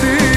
ты.